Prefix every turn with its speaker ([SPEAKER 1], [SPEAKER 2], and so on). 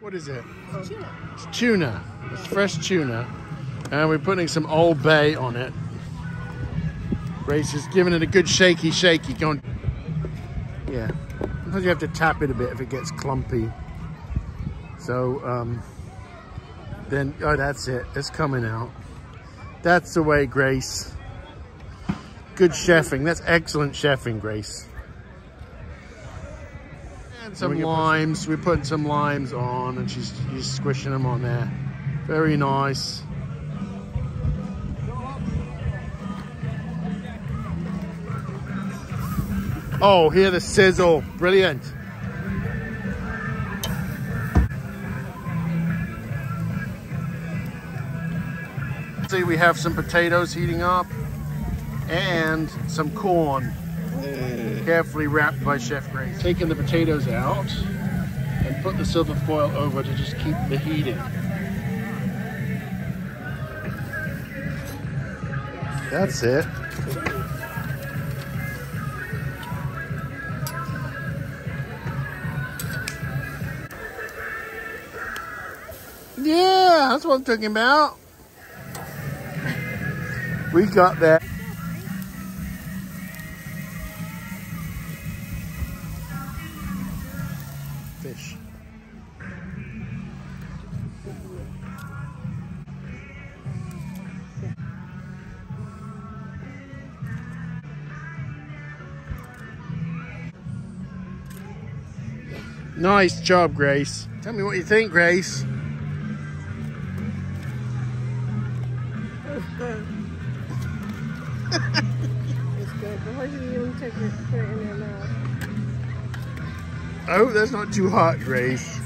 [SPEAKER 1] What is it?
[SPEAKER 2] It's tuna.
[SPEAKER 1] It's tuna. It's fresh tuna. And we're putting some Old Bay on it. Grace is giving it a good shaky shaky. Going, yeah. Sometimes you have to tap it a bit if it gets clumpy. So, um, then, oh, that's it. It's coming out. That's the way, Grace. Good chefing. That's excellent chefing, Grace. And some limes. We're putting some limes on and she's, she's squishing them on there. Very nice. Oh, hear the sizzle. Brilliant. See, we have some potatoes heating up and some corn carefully wrapped by Chef Grace. Taking the potatoes out and put the silver foil over to just keep the heat in. That's it. Yeah, that's what I'm talking about. We got that. Fish. Nice job, Grace. Tell me what you think, Grace.
[SPEAKER 2] It's good. Why do you it, in mouth?
[SPEAKER 1] I hope that's not too hot, Grace.